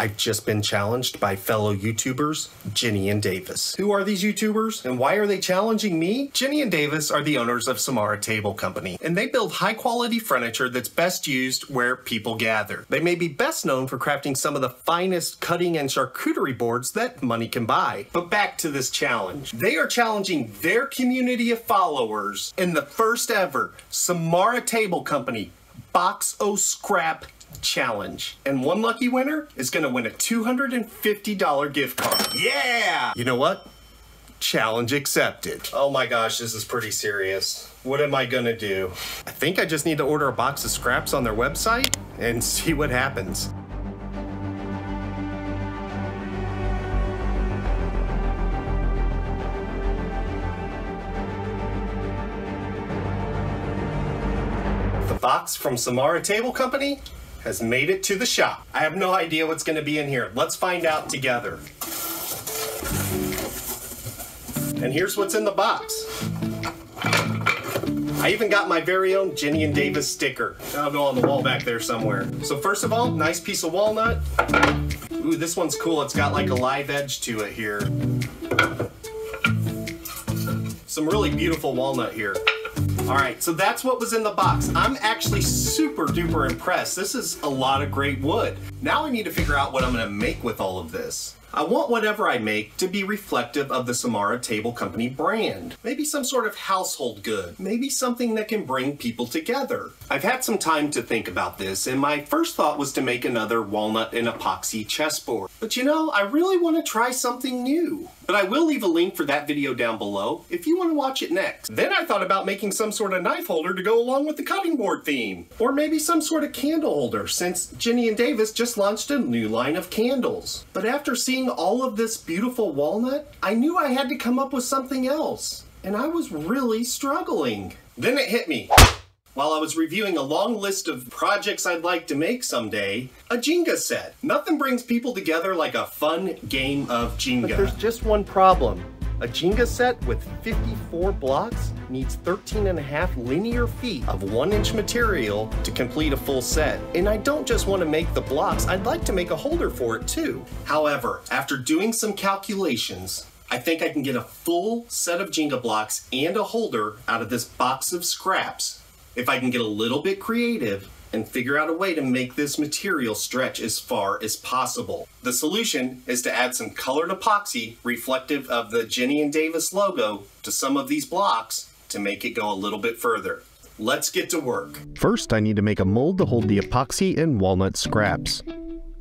I've just been challenged by fellow YouTubers, Jennie and Davis. Who are these YouTubers and why are they challenging me? Jennie and Davis are the owners of Samara Table Company, and they build high quality furniture that's best used where people gather. They may be best known for crafting some of the finest cutting and charcuterie boards that money can buy. But back to this challenge. They are challenging their community of followers in the first ever Samara Table Company Box O Scrap challenge. And one lucky winner is going to win a $250 gift card. Yeah! You know what? Challenge accepted. Oh my gosh, this is pretty serious. What am I gonna do? I think I just need to order a box of scraps on their website and see what happens. The box from Samara Table Company has made it to the shop. I have no idea what's going to be in here. Let's find out together. And here's what's in the box. I even got my very own Jennie and Davis sticker. That'll go on the wall back there somewhere. So first of all, nice piece of walnut. Ooh, this one's cool. It's got like a live edge to it here. Some really beautiful walnut here. All right, so that's what was in the box. I'm actually super duper impressed. This is a lot of great wood. Now I need to figure out what I'm gonna make with all of this. I want whatever I make to be reflective of the Samara Table Company brand. Maybe some sort of household good. Maybe something that can bring people together. I've had some time to think about this, and my first thought was to make another walnut and epoxy chessboard. But you know, I really want to try something new. But I will leave a link for that video down below if you want to watch it next. Then I thought about making some sort of knife holder to go along with the cutting board theme. Or maybe some sort of candle holder since Jennie and Davis just launched a new line of candles. But after seeing all of this beautiful walnut, I knew I had to come up with something else. And I was really struggling. Then it hit me. While I was reviewing a long list of projects I'd like to make someday, a Jenga set. Nothing brings people together like a fun game of Jenga. But there's just one problem. A Jenga set with 54 blocks needs 13 and a half linear feet of one inch material to complete a full set. And I don't just want to make the blocks, I'd like to make a holder for it too. However, after doing some calculations, I think I can get a full set of Jenga blocks and a holder out of this box of scraps if I can get a little bit creative and figure out a way to make this material stretch as far as possible. The solution is to add some colored epoxy reflective of the Jennie and Davis logo to some of these blocks to make it go a little bit further. Let's get to work. First, I need to make a mold to hold the epoxy and walnut scraps.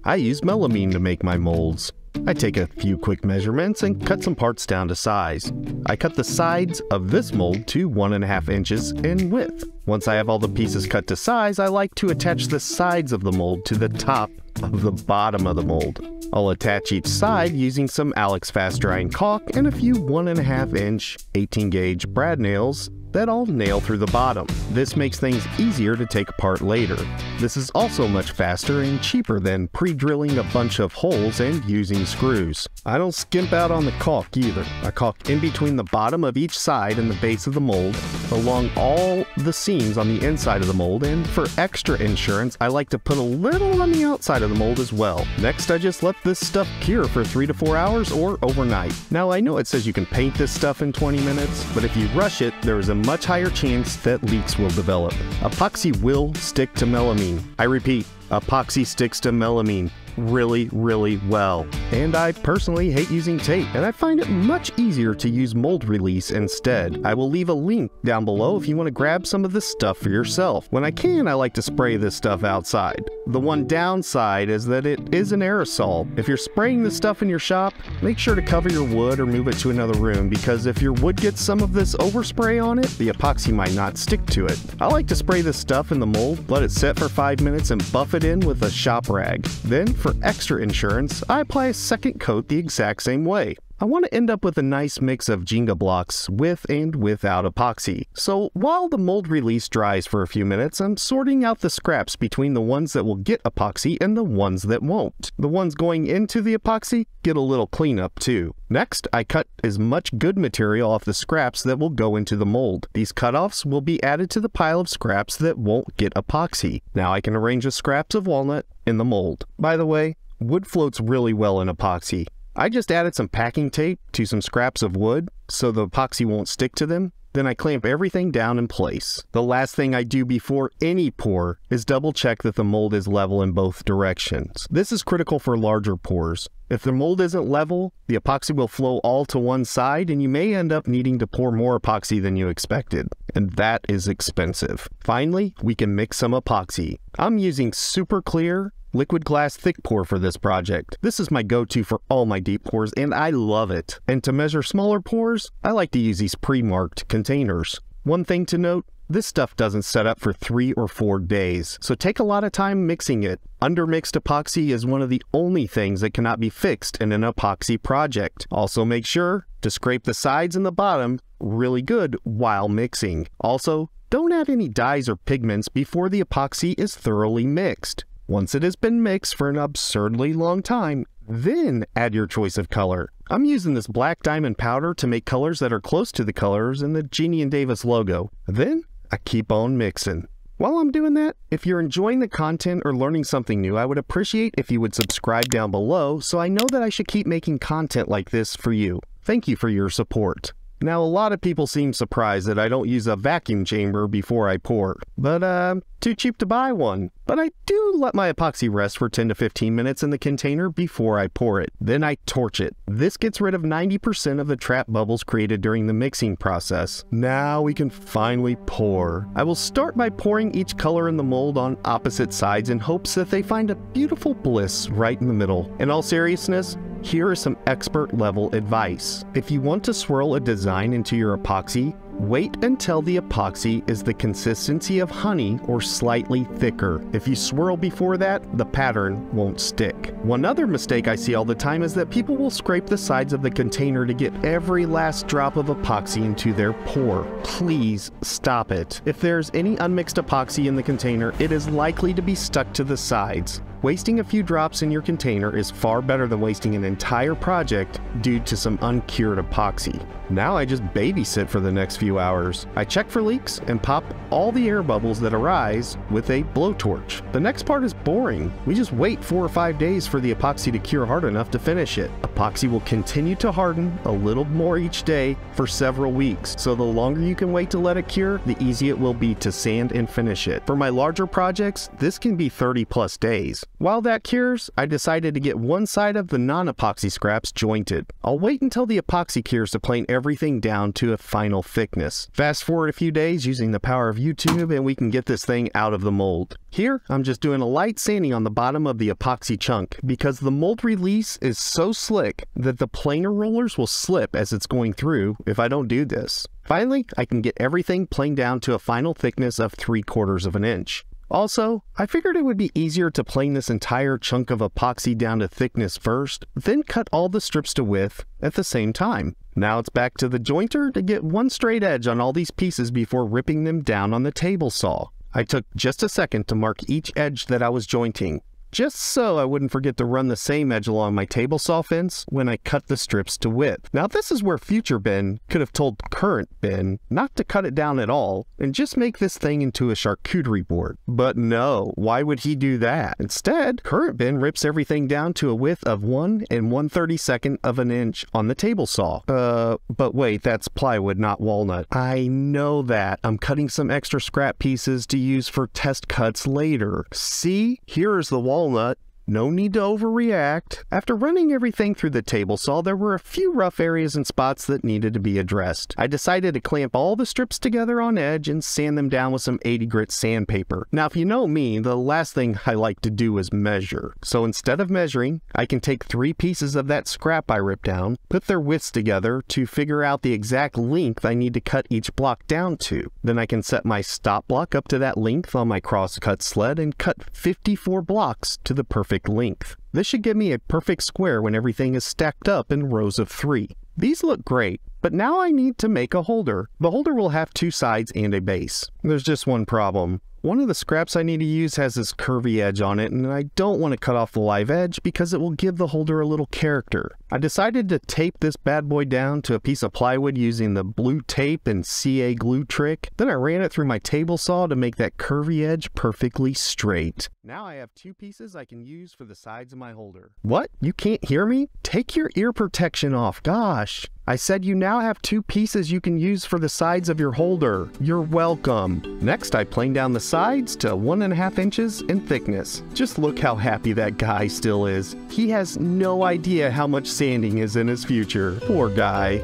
I use melamine to make my molds. I take a few quick measurements and cut some parts down to size. I cut the sides of this mold to 1.5 inches in width. Once I have all the pieces cut to size, I like to attach the sides of the mold to the top of the bottom of the mold. I'll attach each side using some Alex fast drying caulk and a few 1.5 inch 18 gauge brad nails that I'll nail through the bottom. This makes things easier to take apart later. This is also much faster and cheaper than pre-drilling a bunch of holes and using screws. I don't skimp out on the caulk either. I caulk in between the bottom of each side and the base of the mold, along all the seams on the inside of the mold, and for extra insurance, I like to put a little on the outside of the mold as well. Next, I just let this stuff cure for 3 to 4 hours or overnight. Now I know it says you can paint this stuff in 20 minutes, but if you rush it, there is a much higher chance that leaks will develop. Epoxy will stick to melamine. I repeat, epoxy sticks to melamine really, really well. And I personally hate using tape, and I find it much easier to use mold release instead. I will leave a link down below if you want to grab some of this stuff for yourself. When I can, I like to spray this stuff outside. The one downside is that it is an aerosol. If you're spraying this stuff in your shop, make sure to cover your wood or move it to another room because if your wood gets some of this overspray on it, the epoxy might not stick to it. I like to spray this stuff in the mold, let it set for 5 minutes and buff it in with a shop rag. Then, for extra insurance, I apply a second coat the exact same way. I want to end up with a nice mix of Jenga blocks with and without epoxy. So while the mold release dries for a few minutes, I'm sorting out the scraps between the ones that will get epoxy and the ones that won't. The ones going into the epoxy get a little cleanup too. Next, I cut as much good material off the scraps that will go into the mold. These cutoffs will be added to the pile of scraps that won't get epoxy. Now I can arrange the scraps of walnut in the mold. By the way, Wood floats really well in epoxy. I just added some packing tape to some scraps of wood so the epoxy won't stick to them then I clamp everything down in place. The last thing I do before any pour is double check that the mold is level in both directions. This is critical for larger pours. If the mold isn't level, the epoxy will flow all to one side and you may end up needing to pour more epoxy than you expected. And that is expensive. Finally, we can mix some epoxy. I'm using super clear liquid glass thick pour for this project. This is my go-to for all my deep pours and I love it. And to measure smaller pours, I like to use these pre-marked containers. One thing to note, this stuff doesn't set up for three or four days, so take a lot of time mixing it. Undermixed epoxy is one of the only things that cannot be fixed in an epoxy project. Also make sure to scrape the sides and the bottom really good while mixing. Also, don't add any dyes or pigments before the epoxy is thoroughly mixed. Once it has been mixed for an absurdly long time, then add your choice of color. I'm using this black diamond powder to make colors that are close to the colors in the Jennie and Davis logo. Then I keep on mixing. While I'm doing that, if you're enjoying the content or learning something new, I would appreciate if you would subscribe down below so I know that I should keep making content like this for you. Thank you for your support. Now, a lot of people seem surprised that I don't use a vacuum chamber before I pour, but uh, too cheap to buy one. But I do let my epoxy rest for 10 to 15 minutes in the container before I pour it. Then I torch it. This gets rid of 90% of the trap bubbles created during the mixing process. Now we can finally pour. I will start by pouring each color in the mold on opposite sides in hopes that they find a beautiful bliss right in the middle. In all seriousness, here is some expert level advice. If you want to swirl a design into your epoxy, Wait until the epoxy is the consistency of honey or slightly thicker. If you swirl before that, the pattern won't stick. One other mistake I see all the time is that people will scrape the sides of the container to get every last drop of epoxy into their pour. Please stop it. If there's any unmixed epoxy in the container, it is likely to be stuck to the sides. Wasting a few drops in your container is far better than wasting an entire project due to some uncured epoxy. Now I just babysit for the next few hours. I check for leaks and pop all the air bubbles that arise with a blowtorch. The next part is boring. We just wait four or five days for the epoxy to cure hard enough to finish it. Epoxy will continue to harden a little more each day for several weeks, so the longer you can wait to let it cure, the easier it will be to sand and finish it. For my larger projects, this can be 30 plus days. While that cures, I decided to get one side of the non-epoxy scraps jointed. I'll wait until the epoxy cures to plane everything down to a final thickness. Fast forward a few days using the power of YouTube and we can get this thing out of the mold. Here, I'm just doing a light sanding on the bottom of the epoxy chunk because the mold release is so slick that the planer rollers will slip as it's going through if I don't do this. Finally, I can get everything planed down to a final thickness of 3 quarters of an inch. Also, I figured it would be easier to plane this entire chunk of epoxy down to thickness first, then cut all the strips to width at the same time. Now it's back to the jointer to get one straight edge on all these pieces before ripping them down on the table saw. I took just a second to mark each edge that I was jointing, just so I wouldn't forget to run the same edge along my table saw fence when I cut the strips to width. Now this is where future Ben could have told current Ben not to cut it down at all and just make this thing into a charcuterie board. But no, why would he do that? Instead, current Ben rips everything down to a width of 1 and 1 32nd of an inch on the table saw. Uh, but wait, that's plywood, not walnut. I know that. I'm cutting some extra scrap pieces to use for test cuts later. See? Here is the wall walnut no need to overreact. After running everything through the table saw, there were a few rough areas and spots that needed to be addressed. I decided to clamp all the strips together on edge and sand them down with some 80 grit sandpaper. Now, if you know me, the last thing I like to do is measure. So instead of measuring, I can take three pieces of that scrap I ripped down, put their widths together to figure out the exact length I need to cut each block down to. Then I can set my stop block up to that length on my crosscut sled and cut 54 blocks to the perfect length. This should give me a perfect square when everything is stacked up in rows of three. These look great, but now I need to make a holder. The holder will have two sides and a base. There's just one problem. One of the scraps I need to use has this curvy edge on it, and I don't want to cut off the live edge because it will give the holder a little character. I decided to tape this bad boy down to a piece of plywood using the blue tape and CA glue trick. Then I ran it through my table saw to make that curvy edge perfectly straight. Now I have two pieces I can use for the sides of my holder. What? You can't hear me? Take your ear protection off, gosh. I said you now have two pieces you can use for the sides of your holder. You're welcome. Next, I planed down the sides to one and a half inches in thickness. Just look how happy that guy still is. He has no idea how much sanding is in his future. Poor guy.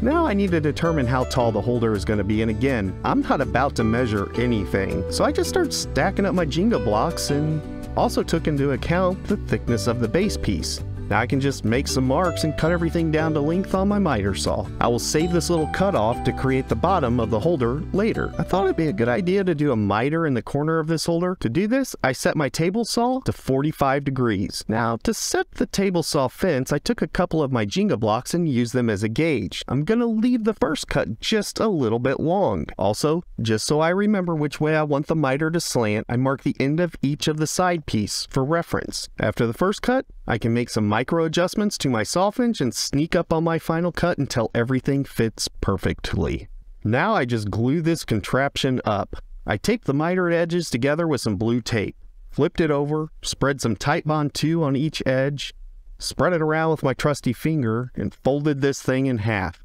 Now I need to determine how tall the holder is going to be, and again, I'm not about to measure anything. So I just start stacking up my Jenga blocks and also took into account the thickness of the base piece. Now I can just make some marks and cut everything down to length on my miter saw. I will save this little cutoff to create the bottom of the holder later. I thought it'd be a good idea to do a miter in the corner of this holder. To do this, I set my table saw to 45 degrees. Now, to set the table saw fence, I took a couple of my Jenga blocks and used them as a gauge. I'm gonna leave the first cut just a little bit long. Also, just so I remember which way I want the miter to slant, I mark the end of each of the side piece for reference. After the first cut, I can make some micro adjustments to my saw fence and sneak up on my final cut until everything fits perfectly. Now I just glue this contraption up. I taped the miter edges together with some blue tape, flipped it over, spread some Titebond 2 on each edge, spread it around with my trusty finger, and folded this thing in half.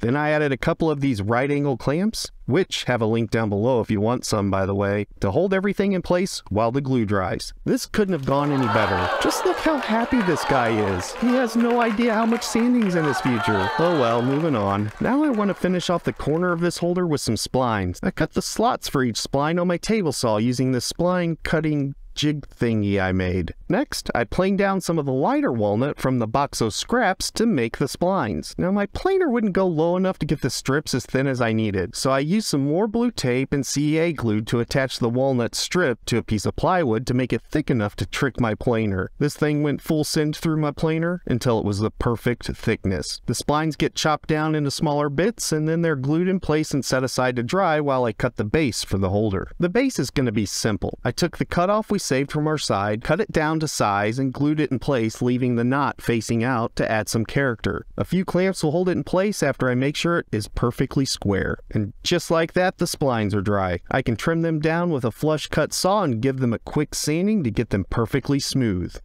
Then I added a couple of these right angle clamps, which have a link down below if you want some by the way, to hold everything in place while the glue dries. This couldn't have gone any better. Just look how happy this guy is. He has no idea how much sanding's in his future. Oh well, moving on. Now I want to finish off the corner of this holder with some splines. I cut the slots for each spline on my table saw using the spline cutting jig thingy I made. Next, I planed down some of the lighter walnut from the box of scraps to make the splines. Now my planer wouldn't go low enough to get the strips as thin as I needed, so I used some more blue tape and CA glue to attach the walnut strip to a piece of plywood to make it thick enough to trick my planer. This thing went full send through my planer until it was the perfect thickness. The splines get chopped down into smaller bits and then they're glued in place and set aside to dry while I cut the base for the holder. The base is going to be simple. I took the cutoff we saved from our side, cut it down to size, and glued it in place, leaving the knot facing out to add some character. A few clamps will hold it in place after I make sure it is perfectly square. And just like that, the splines are dry. I can trim them down with a flush cut saw and give them a quick sanding to get them perfectly smooth.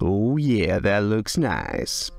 Oh yeah, that looks nice.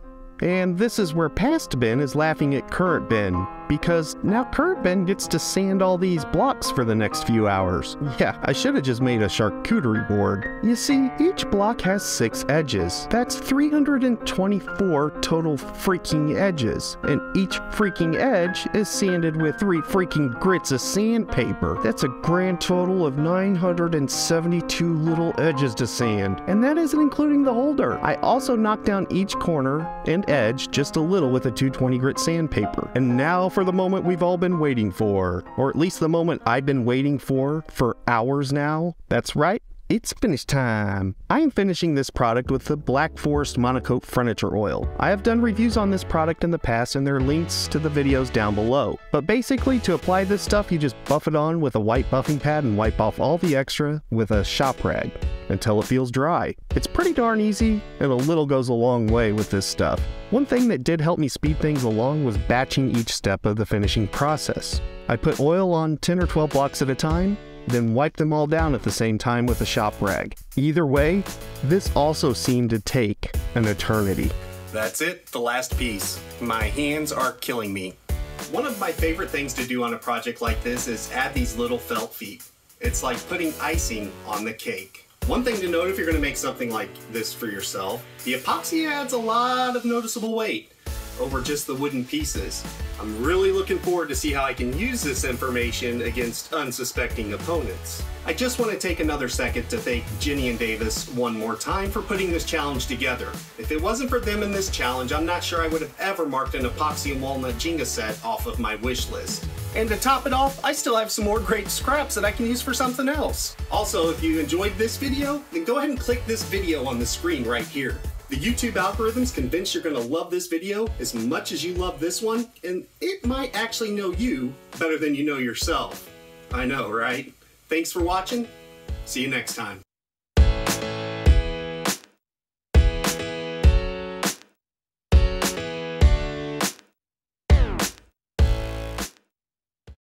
And this is where past Ben is laughing at current Ben, because now current Ben gets to sand all these blocks for the next few hours. Yeah, I should have just made a charcuterie board. You see, each block has six edges. That's 324 total freaking edges. And each freaking edge is sanded with three freaking grits of sandpaper. That's a grand total of 972 little edges to sand. And that isn't including the holder. I also knocked down each corner and edge just a little with a 220 grit sandpaper. And now for the moment we've all been waiting for. Or at least the moment I've been waiting for for hours now. That's right, it's finish time! I am finishing this product with the Black Forest Monocoat Furniture Oil. I have done reviews on this product in the past and there are links to the videos down below. But basically, to apply this stuff, you just buff it on with a white buffing pad and wipe off all the extra with a shop rag until it feels dry. It's pretty darn easy, and a little goes a long way with this stuff. One thing that did help me speed things along was batching each step of the finishing process. I put oil on 10 or 12 blocks at a time, then wipe them all down at the same time with a shop rag. Either way, this also seemed to take an eternity. That's it, the last piece. My hands are killing me. One of my favorite things to do on a project like this is add these little felt feet. It's like putting icing on the cake. One thing to note if you're going to make something like this for yourself, the epoxy adds a lot of noticeable weight over just the wooden pieces. I'm really looking forward to see how I can use this information against unsuspecting opponents. I just want to take another second to thank Jennie and Davis one more time for putting this challenge together. If it wasn't for them in this challenge, I'm not sure I would have ever marked an epoxy and walnut Jenga set off of my wish list. And to top it off, I still have some more great scraps that I can use for something else. Also, if you enjoyed this video, then go ahead and click this video on the screen right here. The YouTube algorithm's convinced you're to love this video as much as you love this one, and it might actually know you better than you know yourself. I know, right? Thanks for watching. See you next time.